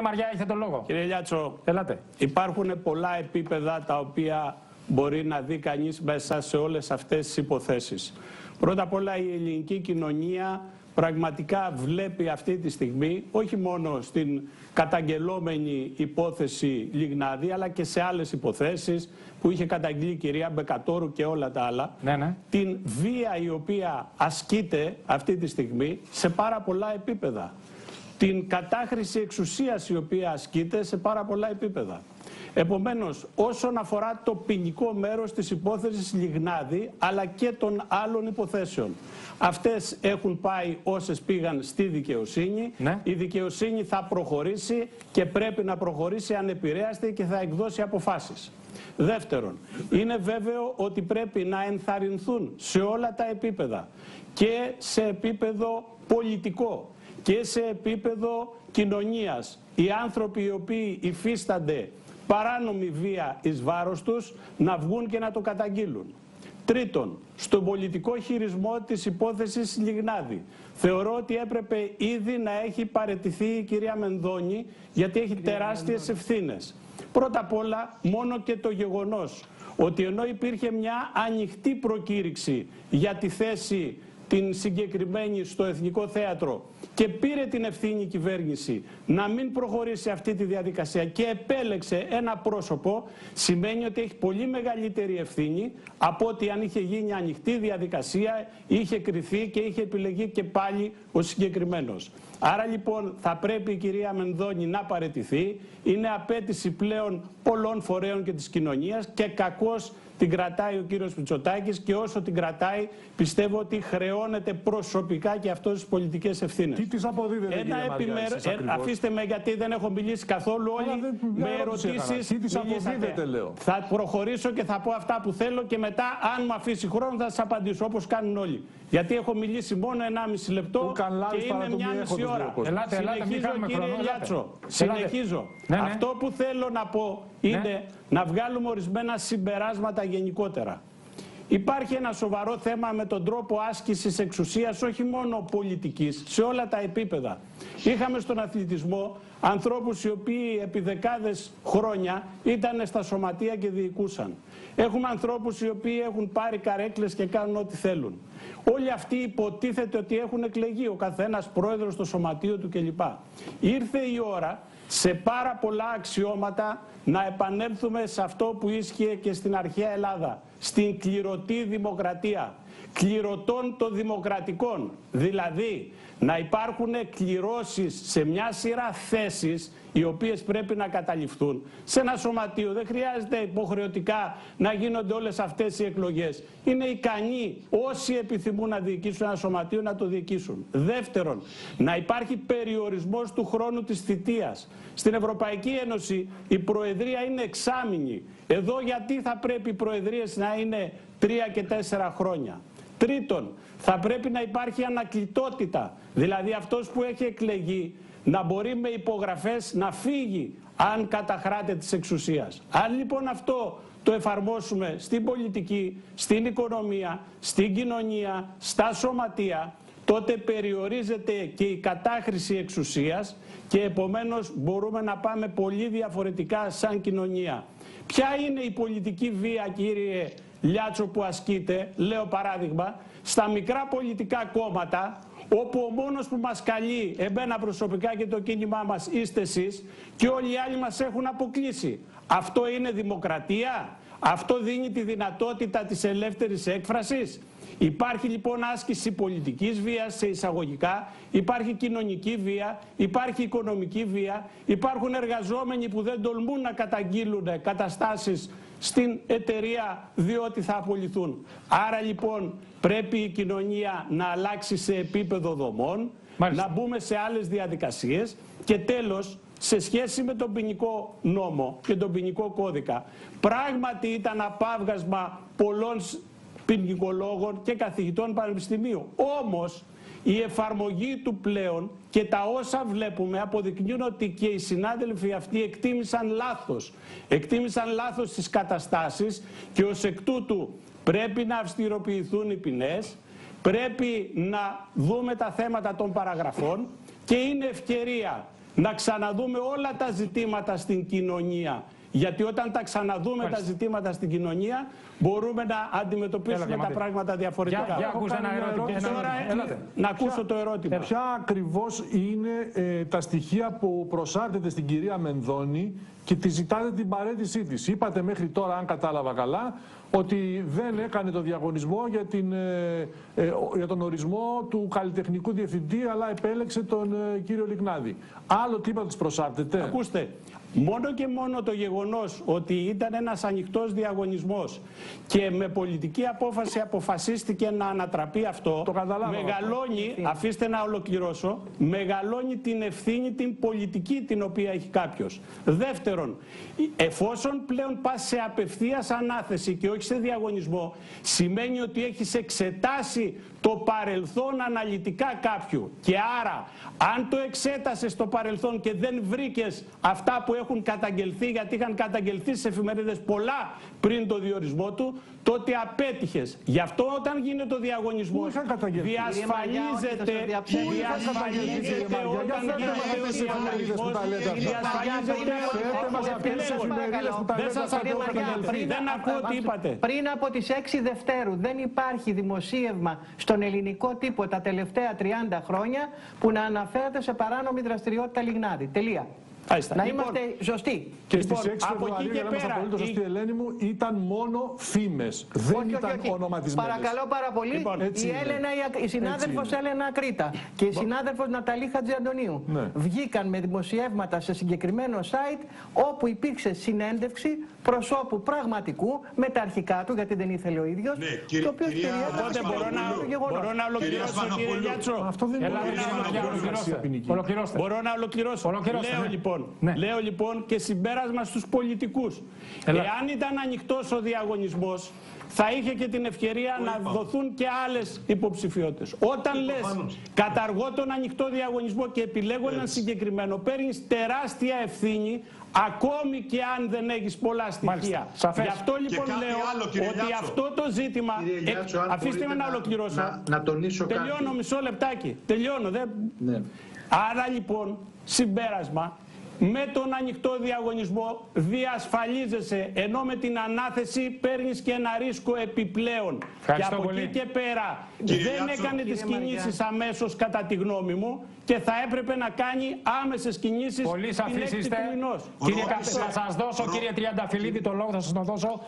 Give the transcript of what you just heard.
Μαριά, έχετε το λόγο. Κύριε Λιάτσο, Ελάτε. υπάρχουν πολλά επίπεδα τα οποία μπορεί να δει κανείς μέσα σε όλες αυτές τις υποθέσεις. Πρώτα απ' όλα η ελληνική κοινωνία πραγματικά βλέπει αυτή τη στιγμή όχι μόνο στην καταγγελόμενη υπόθεση Λιγνάδη αλλά και σε άλλες υποθέσεις που είχε καταγγείλει η κυρία Μπεκατόρου και όλα τα άλλα Ναι, ναι. την βία η οποία ασκείται αυτή τη στιγμή σε πάρα πολλά επίπεδα. Την κατάχρηση εξουσίας η οποία ασκείται σε πάρα πολλά επίπεδα. Επομένως, όσον αφορά το ποινικό μέρος της υπόθεσης Λιγνάδη, αλλά και των άλλων υποθέσεων. Αυτές έχουν πάει όσες πήγαν στη δικαιοσύνη. Ναι. Η δικαιοσύνη θα προχωρήσει και πρέπει να προχωρήσει ανεπηρέαστη και θα εκδώσει αποφάσεις. Δεύτερον, είναι βέβαιο ότι πρέπει να ενθαρρυνθούν σε όλα τα επίπεδα και σε επίπεδο πολιτικό και σε επίπεδο κοινωνίας οι άνθρωποι οι οποίοι υφίστανται παράνομη βία εις βάρος τους να βγουν και να το καταγγείλουν. Τρίτον, στον πολιτικό χειρισμό της υπόθεσης Λιγνάδη. Θεωρώ ότι έπρεπε ήδη να έχει παρετηθεί η κυρία Μενδώνη γιατί έχει τεράστιες ευθύνες. Πρώτα απ' όλα, μόνο και το γεγονός ότι ενώ υπήρχε μια ανοιχτή προκήρυξη για τη θέση την συγκεκριμένη στο Εθνικό Θέατρο και πήρε την ευθύνη η κυβέρνηση να μην προχωρήσει αυτή τη διαδικασία και επέλεξε ένα πρόσωπο, σημαίνει ότι έχει πολύ μεγαλύτερη ευθύνη από ότι αν είχε γίνει ανοιχτή διαδικασία, είχε κριθεί και είχε επιλεγεί και πάλι ο συγκεκριμένος. Άρα λοιπόν θα πρέπει η κυρία Μενδώνη να παρετηθεί. Είναι απέτηση πλέον πολλών φορέων και της κοινωνίας και κακώς την κρατάει ο κύριος Μητσοτάκης και όσο την κρατάει πιστεύω ότι χρεώνεται προσωπικά και αυτό τις πολιτικές ευθύνες. Τι της αποδίδετε, Ένα κύριε Μαριά, επιμέρου- εσείς ε, ακριβώς. αφήστε με γιατί δεν έχω μιλήσει καθόλου Αλλά όλοι δεν- μια με ερώτηση έκανα. ερωτήσεις Τι της μιλήσατε. αποδίδετε, λέω. Θα προχωρήσω και θα πω αυτά που θέλω και μετά αν μου αφήσει χρόνο θα σας απαντήσω όπως κάνουν όλοι. Γιατί έχω μιλήσει μόνο 1,5 λεπτό Ουκαν λάβεις και παρά είναι το μια μη μισή έχοντος ώρα. δύο κόσμος. Ελάτε, ελάτε, μην Συνεχίζω χάνουμε κύριε χρόνο, ελάτε. Λιάτσο. Ελάτε. Συνεχίζω. Ναι, ναι. Αυτό που θέλω να πω είναι να βγάλουμε ορισμένα συμπεράσματα γενικότερα. Υπάρχει ένα σοβαρό θέμα με τον τρόπο άσκησης εξουσίας όχι μόνο πολιτικής, σε όλα τα επίπεδα. Είχαμε στον αθλητισμό ανθρώπους οι οποίοι επί δεκάδες χρόνια ήταν στα σωματεία και διοικούσαν. Έχουμε ανθρώπους οι οποίοι έχουν πάρει καρέκλες και κάνουν ό,τι θέλουν. Όλοι αυτοί υποτίθεται ότι έχουν εκλεγεί, ο καθένας πρόεδρος στο σωματείο του κλπ. Ήρθε η ώρα σε πάρα πολλά αξιώματα να επανέλθουμε σε αυτό που ίσχυε και στην αρχαία Ελλάδα, στην κληρωτή δημοκρατία, κληρωτών των δημοκρατικών, δηλαδή να υπάρχουν κληρώσεις σε μια σειρά θέσεις οι οποίες πρέπει να καταληφθούν. Σε ένα σωματείο δεν χρειάζεται υποχρεωτικά να γίνονται όλες αυτές οι εκλογές. Είναι ικανοί όσοι επιθυμούν να διοικήσουν ένα σωματείο να το διοικήσουν. Δεύτερον, να υπάρχει περιορισμός του χρόνου της θητείας. Στην Ευρωπαϊκή Ένωση η Προεδρία είναι εξάμηνη. Εδώ γιατί θα πρέπει οι Προεδρίες να είναι τρία και τέσσερα χρόνια. Τρίτον, θα πρέπει να υπάρχει ανακλητότητα. Δηλαδή αυτός που έχει εκλεγεί να μπορεί με υπογραφές να φύγει αν καταχράται της εξουσίας. Αν λοιπόν αυτό το εφαρμόσουμε στην πολιτική, στην οικονομία, στην κοινωνία, στα σωματεία, τότε περιορίζεται και η κατάχρηση εξουσίας και επομένως μπορούμε να πάμε πολύ διαφορετικά σαν κοινωνία. Ποια είναι η πολιτική βία κύριε Λιάτσο που ασκείται, λέω παράδειγμα, στα μικρά πολιτικά κόμματα όπου ο μόνος που μας καλεί εμένα προσωπικά και το κίνημά μας είστε εσείς και όλοι οι άλλοι μας έχουν αποκλείσει. Αυτό είναι δημοκρατία, αυτό δίνει τη δυνατότητα της ελεύθερης έκφρασης; Υπάρχει λοιπόν άσκηση πολιτικής βίας σε εισαγωγικά, υπάρχει κοινωνική βία, υπάρχει οικονομική βία, υπάρχουν εργαζόμενοι που δεν τολμούν να καταγγείλουν καταστάσεις στην εταιρεία διότι θα απολυθούν. Άρα λοιπόν πρέπει η κοινωνία να αλλάξει σε επίπεδο δομών, Μάλιστα. να μπούμε σε άλλες διαδικασίες και τέλος σε σχέση με τον ποινικό νόμο και τον ποινικό κώδικα πράγματι ήταν απάβγασμα πολλών σ- ποινικολόγων και καθηγητών πανεπιστημίου. Όμως η εφαρμογή του πλέον και τα όσα βλέπουμε αποδεικνύουν ότι και οι συνάδελφοι αυτοί εκτίμησαν λάθος. Εκτίμησαν λάθος τις καταστάσεις και ως εκ τούτου πρέπει να αυστηροποιηθούν οι ποινές, πρέπει να δούμε τα θέματα των παραγραφών και είναι ευκαιρία να ξαναδούμε όλα τα ζητήματα στην κοινωνία. Γιατί όταν τα ξαναδούμε Μάλιστα. τα ζητήματα στην κοινωνία, μπορούμε να αντιμετωπίσουμε Έλα, τα Διαμαντή. πράγματα διαφορετικά. Για- για ακούς ένα Έχω κάνει μια ερώτηση. ερώτηση. Τώρα, Ένα ερώτημα. ε, να ακούσω το ερώτημα. Ε, ποια ακριβώς είναι ε, τα στοιχεία που προσάρτεται στην κυρία Μενδώνη και τη ζητάτε την παρέτησή της; Είπατε μέχρι τώρα, αν κατάλαβα καλά, ότι δεν έκανε το διαγωνισμό για, την, ε, ε, ο- για τον ορισμό του καλλιτεχνικού διευθυντή, αλλά επέλεξε τον ε, κύριο Λιγνάδη. Άλλο τι είπα της προσάρτεται; Ακούστε, μόνο και μόνο το γεγονός ότι ήταν ένας ανοιχτός διαγωνισμός και με πολιτική απόφαση αποφασίστηκε να ανατραπεί αυτό, Το καταλάβαμε. μεγαλώνει, αφήστε να ολοκληρώσω, μεγαλώνει την ευθύνη την πολιτική την οποία έχει κάποιος. Δεύτερον, εφόσον πλέον πας σε απευθείας ανάθεση και όχι σε διαγωνισμό, σημαίνει ότι έχεις εξετάσει το παρελθόν αναλυτικά κάποιου. Και άρα, αν το εξέτασες στο παρελθόν και δεν βρήκες αυτά που έχουν καταγγελθεί, γιατί είχαν καταγγελθεί στις εφημερίδες πολλά πριν το διορισμό του, τότε απέτυχες. Γι' αυτό όταν γίνεται ο διαγωνισμός, Πού είχαν καταγγελθεί; διασφαλίζεται, Κύριε Μαριά, όχι, θα σας διαψεύσει. διασφαλίζεται Κύριε Μαριά, για όταν φέρτε μας γίνεται ο αυτές τις εφημερίδες που τα λέτε αυτά. διαγωνισμός, Φέρτε μας αυτές τις εφημερίδες που τα Δεν λέτε σας αυτά. ακούω, που Κύριε καταγγελθεί. Μαριά. Δεν ακούω τι είπατε. Πριν από τις 6 Δευτέρου δεν υπάρχει δημοσίευμα στον ελληνικό τύπο τα τελευταία 30 χρόνια που να αναφέρεται σε παράνομη δραστηριότητα Λιγνάδη. Τελεία. Μάλιστα. Να Λοιπόν, είμαστε σωστοί. Και Λοιπόν, στις 6 από εκεί Φεβρουαρίου, και για να είμαστε πέρα, απολύτως η- σωστοί, Ελένη μου, ήταν μόνο φήμες. Δεν Όχι, όχι, ήταν όχι. ονοματισμένες. Παρακαλώ πάρα πολύ. Λοιπόν, έτσι η είναι. Έλενα, η, ακ- η συνάδελφος είναι. Έλενα Κρήτα και η συνάδελφος Ναταλή Χατζιαντονίου Ναι. βγήκαν με δημοσιεύματα σε συγκεκριμένο site όπου υπήρξε συνέντευξη προσώπου πραγματικού με τα αρχικά του, γιατί δεν ήθελε ο ίδιος. Ναι, κύριε- το οποίο κυρία περιέγραψε Οπότε μπορώ να, το γεγονός. μπορώ να ολοκληρώσω κύριε Σπανοπούλου. Γιάτσο. Αυτό δεν Έλα, μπορεί κύριε να Μαριά, είναι ολοκληρώστε. ποινική. Ολοκληρώστε. Μπορώ να ολοκληρώσω. Ολοκληρώστε, Λέω ναι. Λοιπόν, Ναι. λέω λοιπόν και συμπέρασμα στους πολιτικούς. Έλα. Εάν ήταν ανοιχτός ο διαγωνισμός, θα είχε και την ευκαιρία να δοθούν και άλλες υποψηφιότητες. Όταν λες προφανώς. καταργώ τον ανοιχτό διαγωνισμό και επιλέγω έναν συγκεκριμένο, παίρνεις τεράστια ευθύνη ακόμη και αν δεν έχεις πολλά στοιχεία. Μάλιστα. Σαφές. Γι' αυτό λοιπόν κάτι λέω άλλο, κύριε ότι Λιάτσο. αυτό το ζήτημα... Κύριε εκ- Λιάτσο, αν αφήστε με μπορείτε να να- ολοκληρώσω. να- να τονίσω κάτι. Τελειώνω μισό λεπτάκι. Τελειώνω. Δεν... Ναι. Άρα λοιπόν, συμπέρασμα, με τον ανοιχτό διαγωνισμό διασφαλίζεσαι, ενώ με την ανάθεση παίρνεις και ένα ρίσκο επιπλέον. Ευχαριστώ και από πολύ. εκεί και πέρα Κύριε δεν Γιάτσο. έκανε τις Κύριε Μαριά. κινήσεις αμέσως κατά τη γνώμη μου και θα έπρεπε να κάνει άμεσες κινήσεις Πολύ την σαφείς έκτη είστε. του μηνός. Κύριε Ρώτησα- Καπ- θα σας δώσω, Ρω- κύριε Τριανταφυλλίδη, το λόγο θα σας τον δώσω